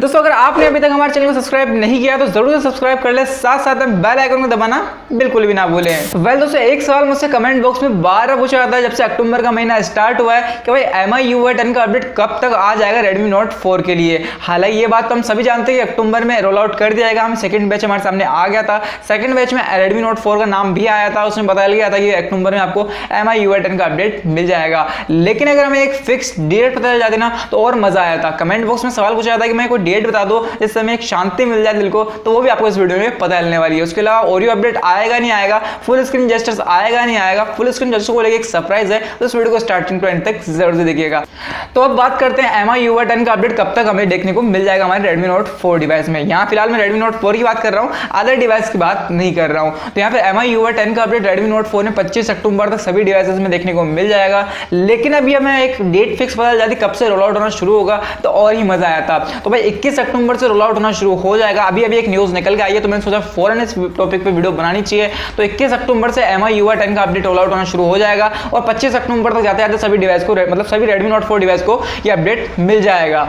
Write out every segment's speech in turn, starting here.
दोस्तों, अगर आपने अभी तक हमारे चैनल को सब्सक्राइब नहीं किया तो ज़रूर से सब्सक्राइब कर ले। साथ साथ में बेल आइकन को दबाना बिल्कुल भी ना भूलें। वेल दोस्तों, एक सवाल मुझसे कमेंट बॉक्स में बार पूछा जाता है, जब से अक्टूबर का महीना स्टार्ट हुआ है, कि भाई एम आई यू टेन का अपडेट कब तक आ जाएगा रेडमी नोट फोर के लिए? हालाँकि ये बात तो हम सभी जानते हैं कि अक्टूबर में रोल आउट कर दिया जाएगा। हम सेकंड बैच हमारे सामने आ गया था। सेकंड बैच में रेडमी नोट फोर का नाम भी आया था। उसमें बताया गया था कि अक्टूबर में आपको एम आई यू का अपडेट मिल जाएगा। लेकिन अगर हमें एक फिक्स डेट पता चल जाती ना तो और मज़ा आया था। कमेंट बॉक्स में सवाल पूछा जाता कि मैं कोई डेट बता दो जिस समय एक शांति मिल जाए दिल को तो वो भी आपको इस वीडियो में पता चलने वाली है। उसके अलावा ओरियो अपडेट आएगा नहीं आएगा फुल स्क्रीन जेस्टर्स आएगा नहीं आएगा फुल स्क्रीन जेस्टर को लेकर एक सरप्राइज़ है तो इस वीडियो को स्टार्टिंग टू एंड तक ज़रूर से देखिएगा। तो अब बात करते हैं एम आई यूवा टेन का अपडेट कब तक हमें देखने को मिल जाएगा हमारे रेडमी नोट फोर डिवाइस में। यहाँ फ़िलहाल मैं रेडमी नोट फोर की बात कर रहा हूँ अदर डिवाइस की बात नहीं कर रहा हूँ। तो यहाँ पे एम आई यूवा टेन का अपडेट रेडमी नोट फोर में पच्चीस अक्टूबर तक सभी डिवाइसेस में देखने को मिल जाएगा। लेकिन अभी हमें एक डेट फिक्स पता चल जाती कब से रोल आउट होना शुरू होगा तो और ही मज़ा आया था। तो भाई इक्कीस अक्टूबर से रोल आउट होना शुरू हो जाएगा। अभी अभी एक न्यूज़ निकल के आई है तो मैंने सोचा फॉरन इस टॉपिक पर वीडियो बनानी चाहिए। तो 21 अक्टूबर से एम आई टेन का अपडेट रोल आउट होना शुरू हो जाएगा और 25 अक्टूबर तक जाते जाते सभी डिवाइस को मतलब सभी रेडमी नोट फोर डिवाइस को यह अपडेट मिल जाएगा।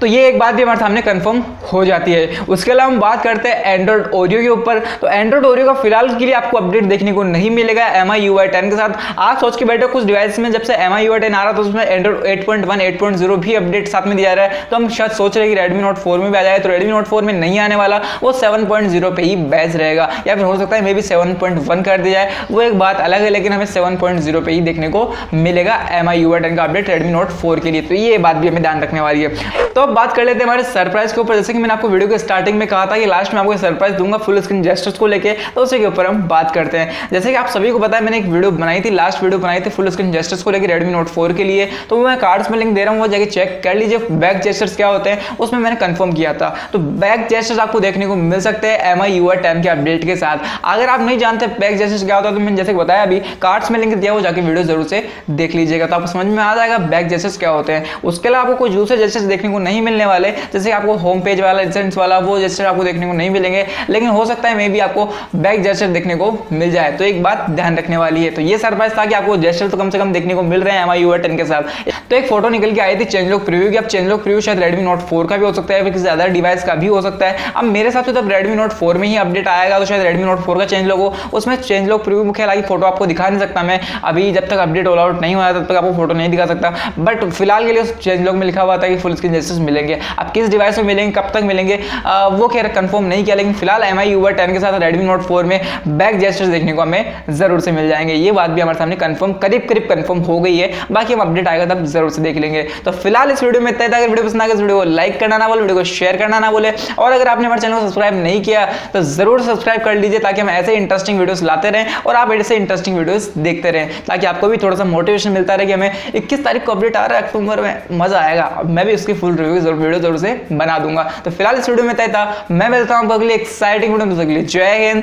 तो ये एक बात भी हमारे सामने कंफर्म हो जाती है। उसके अलावा हम बात करते हैं एंड्रॉइड ओरियो के ऊपर। तो एंड्रॉइड ओरियो का फ़िलहाल के लिए आपको अपडेट देखने को नहीं मिलेगा M I U I ten के साथ। आप सोच के बैठे, कुछ डिवाइस में जब से M I U I ten आ रहा था तो उसमें Android eight point one eight point zero भी अपडेट साथ में दिया जा रहा है। तो हम शायद सोच रहे कि रेडमी नोट फोर में भी आ जाए तो रेडमी नोट फोर में नहीं आने वाला, वो सेवन पॉइंट ज़ीरो पे ही बैच रहेगा। या फिर हो सकता है maybe seven point one कर दिया जाए। वो एक बात अलग है, लेकिन हमें सेवन पॉइंट ज़ीरो पे ही देखने को मिलेगा M I U I ten का अपडेट रेडमी नोट फोर के लिए। तो ये बात भी हमें ध्यान रखने वाली है। तो अब बात कर लेते हैं हमारे सरप्राइज़ के ऊपर। जैसे कि मैंने आपको वीडियो के स्टार्टिंग में कहा था कि लास्ट में आपको सरप्राइज़ दूँगा फुल स्क्रीन जेस्टर्स को लेके तो उसी के ऊपर हम बात करते हैं। जैसे कि आप सभी को है, मैंने एक वीडियो बनाई थी लास्ट वीडियो बनाई थी फुल स्क्रीन जेस्टर्स को लेकर रेडमी नोट फोर के लिए। तो मैं कार्ड्स में लिंक दे रहा हूँ, वो जाके चेक कर लीजिए बैक जेस्टर्स क्या होते हैं, उसमें मैंने कंफर्म किया था। तो बैक जेस्टर्स आपको देखने को मिल सकते हैं एम आई टेन के अपडेट के साथ। अगर आप नहीं जानते बैक जेस्टर्स क्या होता है तो मैंने जैसे बताया अभी कार्ड्स में लिंक दिया वो जाके वीडियो ज़रूर से देख लीजिएगा। तो आपको समझ में आ जाएगा बैक जेस्टर्स क्या होते हैं। उसके अलावा आपको कुछ दूसरे जेस्टर्स देखने नहीं मिलने वाले, जैसे आपको होम पेज वाला इंसेंट्स वाला, वो जेस्टर आपको देखने को नहीं मिलेंगे, लेकिन हो सकता है मे भी आपको बैक जेस्टर देखने को मिल जाए। तो एक बात ध्यान रखने वाली है तो ये सरप्राइज़ था कि आपको जेस्टर तो कम से कम देखने को मिल रहे हैं एम आई टेन के साथ। तो एक फ़ोटो निकल के आई थी चेंज लॉक प्रीव्यू की। अब चेंज लॉक प्रीव्यू शायद रेडमी नोट फोर का भी हो सकता है किसी अदर डिवाइस का भी हो सकता है। अब मेरे साथ तो जब रेडमी नोट फोर में ही अपडेट आएगा तो शायद रेडमी नोट फोर का चेंज हो। उसमें चेंज लॉक प्रीव्यू मुख्य हालाँकि फ़ोटो आपको दिखा नहीं सकता मैं। अभी जब तक अपडेट ऑल आउट नहीं हुआ तब तक आपको फ़ोटो नहीं दिखा सकता। बट फ़िलहाल के लिए उस चेंज लॉक में लिखा हुआ था कि फुल स्क्रीन जेस्टर्स मिलेंगे। अब किस डिवाइस में मिलेंगे कब तक मिलेंगे आ, वो रहे कंफर्म नहीं किया लेकिन फ़िलहाल एम आई यूवर टेन के साथ रेडमी नोट फोर में बैक जेस्टर्स देखने को हमें ज़रूर से मिल जाएँगे। ये बात भी हमारे सामने कंफर्म करीब करीब कंफर्म हो गई है। बाकी हम अपडेट आएगा तब ज़रूर से देख लेंगे। तो फ़िलहाल इस वीडियो में इतना अगर वीडियो पसंद आएगा वीडियो को लाइक करना ना बोले वीडियो को शेयर करना ना बोले और अगर आपने हमारे चैनल को सब्सक्राइब नहीं किया तो ज़रूर सब्सक्राइब कर लीजिए ताकि हम ऐसे इंटरेस्टिंग वीडियोस लाते रहें और आप ऐसे इंटरेस्टिंग वीडियोस देखते रहें ताकि आपको भी थोड़ा सा मोटिवेशन मिलता रहे कि हमें इक्कीस तारीख को अपडेट आ रहा है अक्टूबर में मज़ा आएगा। मैं भी उसकी फुल रिव्यू ज़रूर वीडियो ज़रूर से बना दूँगा। तो फ़िलहाल इस वीडियो में तय था। मैं मिलता हूँ अगले एक्साइटिंग वीडियो में। जय हिंद।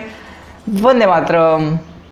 वंदे मातरम।